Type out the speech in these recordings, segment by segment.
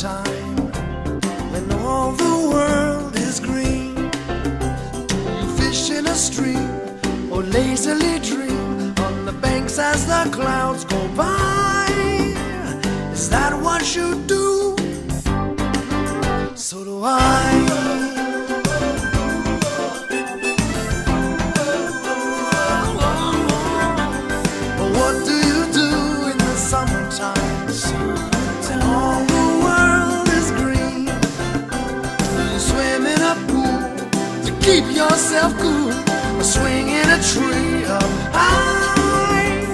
time when all the world is green? Do you fish in a stream or lazily dream on the banks as the clouds go by? Is that what you do? So do I. But what do you do in the summertime? Keep yourself cool? Or swing in a tree up high?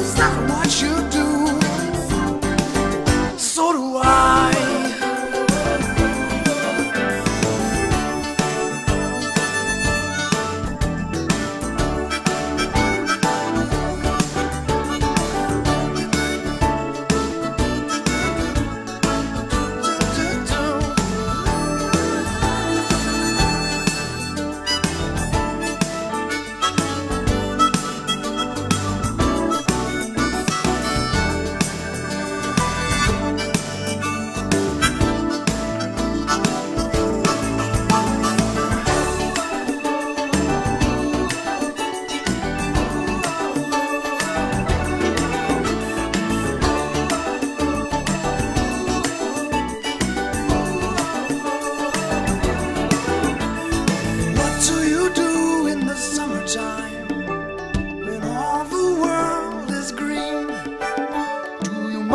Is that what you do?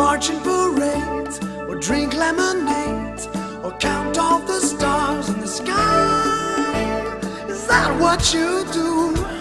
March in parades or drink lemonade or count all the stars in the sky? Is that what you do?